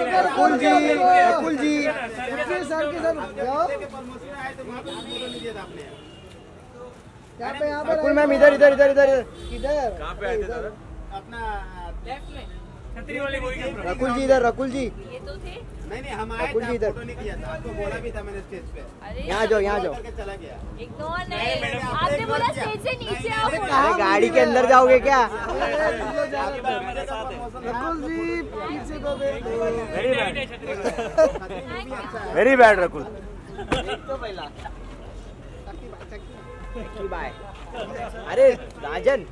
रकुल जी अकुल जी। Sir के sir जाओ यहाँ पे यहाँ पे रकुल मैम इधर इधर इधर इधर। इधर कहाँ पे आए थे दादा अपना छतरी वाली वही रकुल जी इधर रकुल जी। ये तो थे। नहीं नहीं हम आए थे फ़ोटो नहीं किया था आपको बोला भी था मैंने स्टेज पे यहाँ जाओ यहाँ जाओ चला गया इग्नोर नहीं आपने बोला स्टेज से नीचे आओ अरे गाड़ी के अंदर जाओगे क्या रकुल जी पीछे को very bad very bad Rakul bye अरे राजन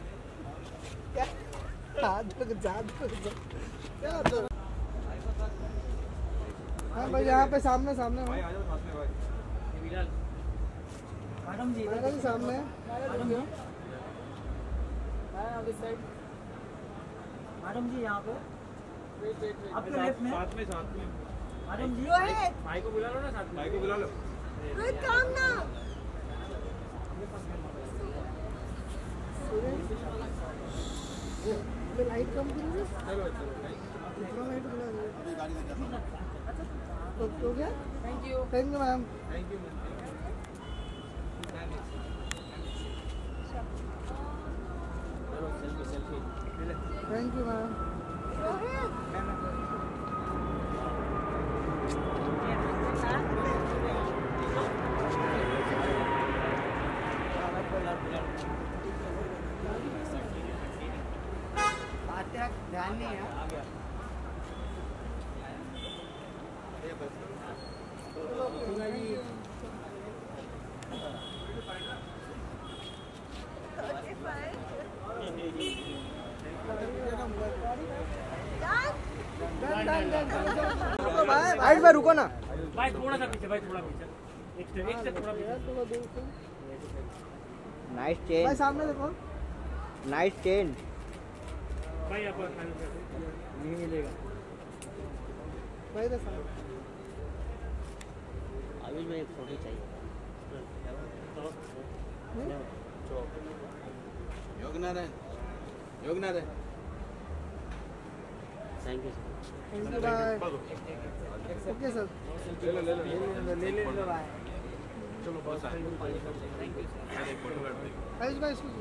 क्या तो हाँ भाई यहाँ पे सामने सामने हो। मैडम जी मैडम जी सामने। मैडम जी। मैडम जी यहाँ पे। आपके लेफ़्ट में। साथ में साथ में। मैडम जी। भाई को बुला लो ना साथ में। भाई को बुला लो। रोहित काम ना। लाइट कम करोगे इतना लाइट बुला दो तो तो क्या thank you thank you ma'am thank you thank you ma'am ध्यान नहीं है। आइट भाई रुको ना। भाई थोड़ा सा पीछे भाई थोड़ा पीछे। एक से एक से थोड़ा पीछे। नाइस भाई सामने देखो। नाइस चेन भाई फाइनल कर दो नहीं मिलेगा। भाई देखो सामने अभी में एक फ़ोटो चाहिए। Yoganarayan Yoganarayan. Thank you thank you bye okay sir ले ले ले ले ले चलो बस आयुष भाई इसको दो।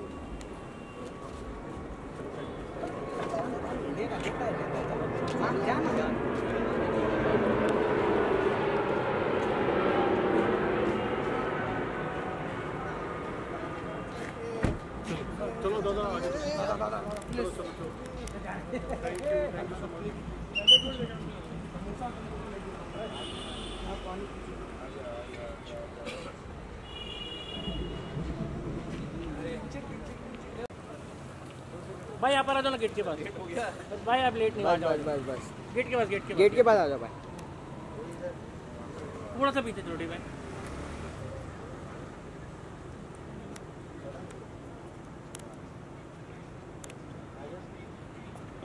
चलो दादा आगे चलो चलो चलो thank you thank you so much भाई आप आ जाओ ना गेट के पास। भाई आप लेट नहीं आ बस जाओ। गेट के पास गेट के गेट के पास आ जाओ भाई। थोड़ा सा पीछे छोटी भाई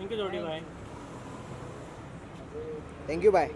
थैंक यू जोड़ी भाई थैंक यू भाई